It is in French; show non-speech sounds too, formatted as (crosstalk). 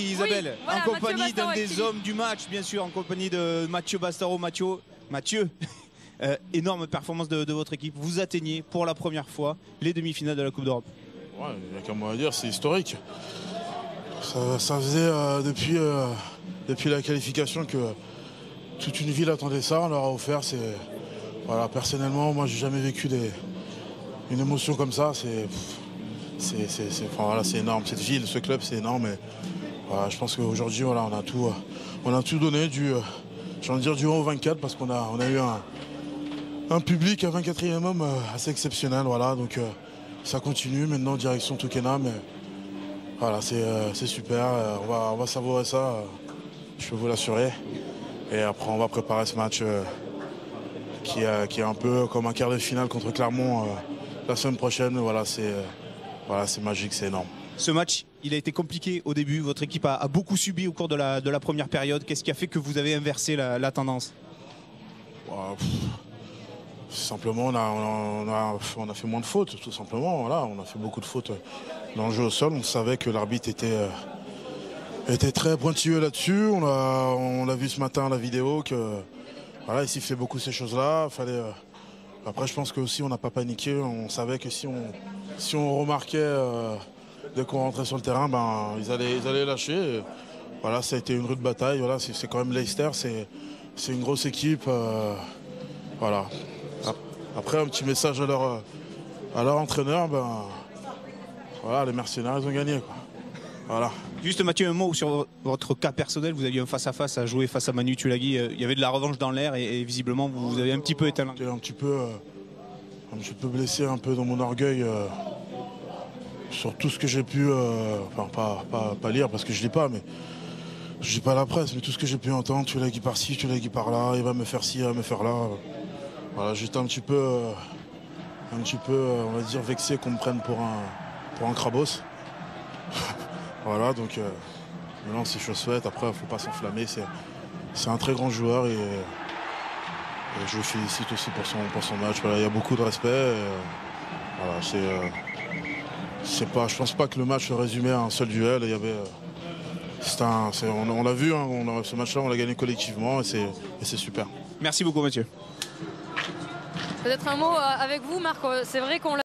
Isabelle, voilà, en compagnie d'un des hommes du match, bien sûr, en compagnie de Mathieu Bastaro. Mathieu, Mathieu (laughs) euh, énorme performance de, de votre équipe. Vous atteignez pour la première fois les demi-finales de la Coupe d'Europe. Ouais, il n'y a qu'un mot à dire, c'est historique. Ça, ça faisait euh, depuis, euh, depuis la qualification que toute une ville attendait ça. On leur a offert. C'est, voilà, personnellement, moi, j'ai jamais vécu des, une émotion comme ça. C'est, c'est, enfin, voilà, c'est énorme. Cette ville, ce club, c'est énorme. Et, voilà, je pense qu'aujourd'hui, voilà, on, a tout, euh, on a tout donné du, euh, envie de dire du 1 au 24 parce qu'on a, on a eu un, public à 24e homme euh, assez exceptionnel. Voilà, donc, ça continue maintenant direction Tukena, mais voilà, c'est super. on, va, savourer ça, je peux vous l'assurer. Et après, on va préparer ce match qui, est- qui est un peu comme un quart de finale contre Clermont la semaine prochaine. Voilà, c'est voilà, c'est magique, c'est énorme. Ce match, il a été compliqué au début. Votre équipe a, beaucoup subi au cours de la, première période. Qu'est-ce qui a fait que vous avez inversé la, tendance Simplement, on a, fait moins de fautes, tout simplement. On a fait beaucoup de fautes dans le jeu au sol. On savait que l'arbitre était, euh, était très pointilleux là-dessus. On l'a on vu ce matin à la vidéo que voilà, il sifflait beaucoup ces choses-là. Fallait, euh, Après, je pense que aussi on n'a pas paniqué. On savait que si on, si on remarquait euh, dès qu'on rentrait sur le terrain, ben, ils, allaient, ils allaient lâcher. Et voilà, ça a été une rude bataille. Voilà, c'est quand même Leicester, c'est une grosse équipe. euh, voilà. Ap- Après, un petit message à leur, euh, à leur entraîneur, ben, voilà, les mercenaires, ils ont gagné. Quoi. Voilà. Juste Mathieu, un mot sur votre cas personnel. Vous aviez un face-à-face à jouer face à Manu Tulagi. Euh, Il y avait de la revanche dans l'air et, et visiblement vous, vous avez un petit peu éteint. J'étais un petit peu, euh, un petit peu blessé un peu dans mon orgueil euh, sur tout ce que j'ai pu, euh, enfin pas, pas, lire parce que je lis pas, mais je lis pas la presse, mais tout ce que j'ai pu entendre, tu l'as qui par-ci, tu l'as qui par-là, il va me faire ci, il va me faire là. Voilà, j'étais un petit peu, euh, un petit peu, euh, on va dire vexé qu'on me prenne pour un, pour un crabos. (laughs) voilà, donc euh, maintenant c'est chose faite. Après, faut pas s'enflammer. C'est, un très grand joueur et je le félicite aussi pour son, pour son match. Il y a beaucoup de respect. voilà, c'est, euh, c'est pas, je pense pas que le match se résumait à un seul duel. Il y avait, euh, c'est un, on, on l'a vu, hein, on a- ce match-là, on l'a gagné collectivement et c'est, super. Merci beaucoup Mathieu. Peut-être un mot euh, avec vous, Marc. Euh, C'est vrai qu'on l'a